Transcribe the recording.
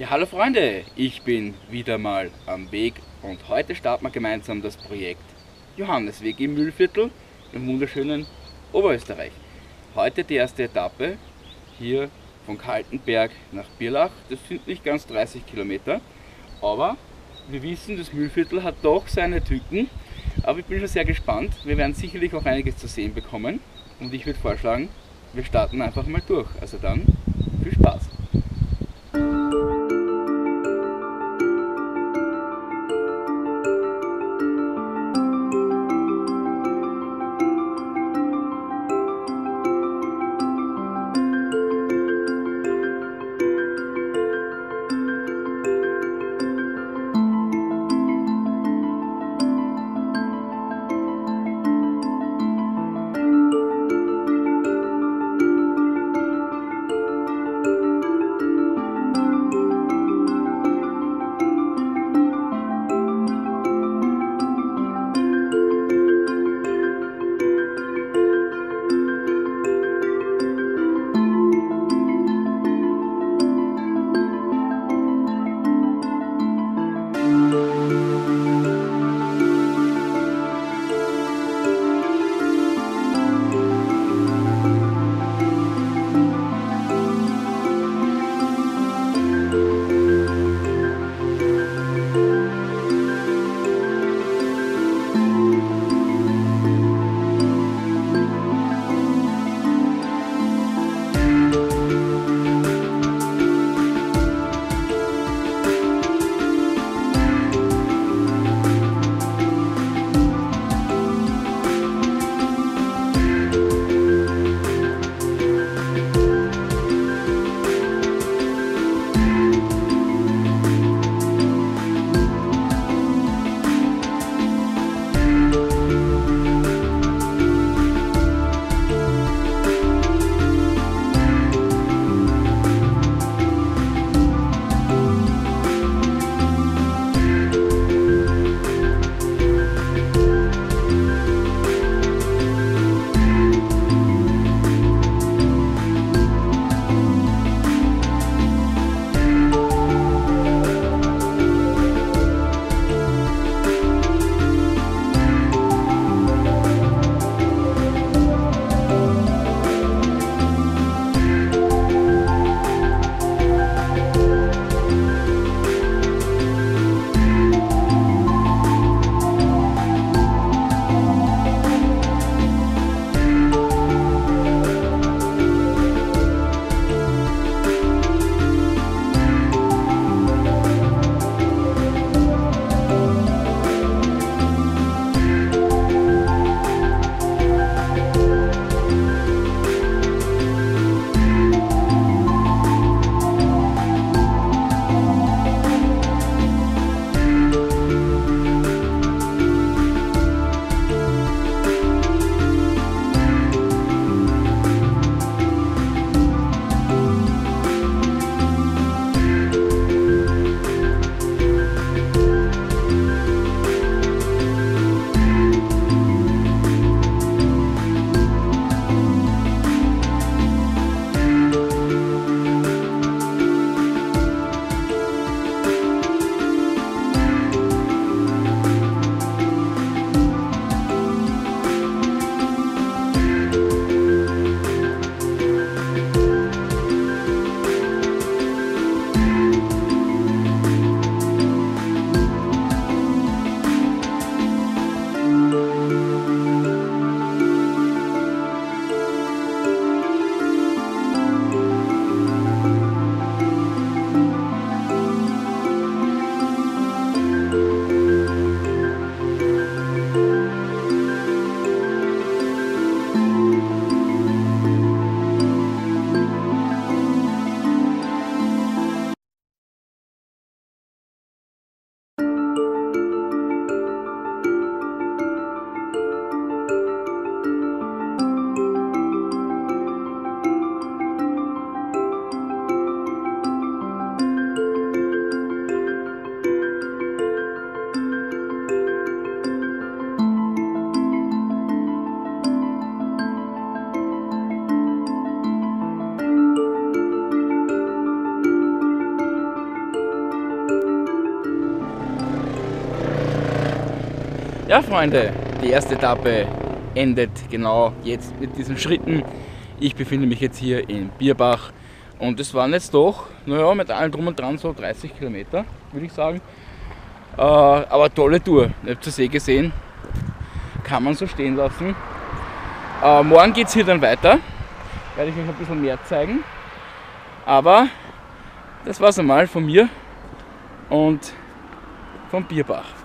Ja, hallo Freunde, ich bin wieder mal am Weg und heute starten wir gemeinsam das Projekt Johannesweg im Mühlviertel im wunderschönen Oberösterreich. Heute die erste Etappe hier von Kaltenberg nach Bierlach. Das sind nicht ganz 30 Kilometer, aber wir wissen, das Mühlviertel hat doch seine Tücken. Aber ich bin schon sehr gespannt. Wir werden sicherlich auch einiges zu sehen bekommen und ich würde vorschlagen, wir starten einfach mal durch. Also dann viel Spaß! Ja, Freunde, die erste Etappe endet genau jetzt mit diesen Schritten. Ich befinde mich jetzt hier in Bierbach und es waren jetzt doch, naja, mit allem drum und dran so 30 Kilometer, würde ich sagen. Äh, aber tolle Tour, ich habe zur See gesehen, kann man so stehen lassen. Äh, morgen geht es hier dann weiter, werde ich euch ein bisschen mehr zeigen. Aber das war's einmal von mir und vom Bierbach.